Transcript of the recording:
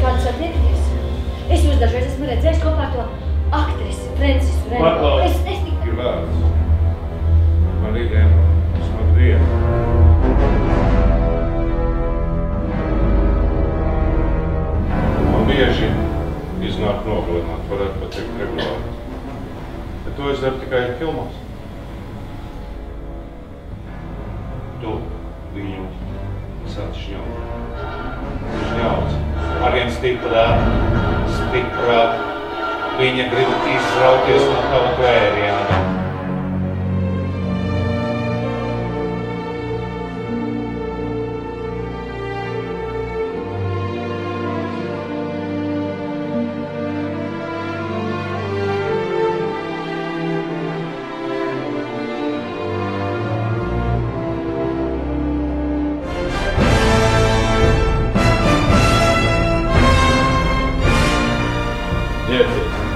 kādu satiekties. Es jūs dažreiz esmu redzējis kopā ar to aktresi Francisu Renu. Paklaus, es, es tik... ir vērts. Man rītdien smaga diena. Man bieži iznāk nogalināt, varētu pat teikt regulāri. Bet to es daru tikai filmās. Tu viņu sačņo viņu stiprāk, stiprāk. Viņa grib izrauties no tava kvēriena. Yes.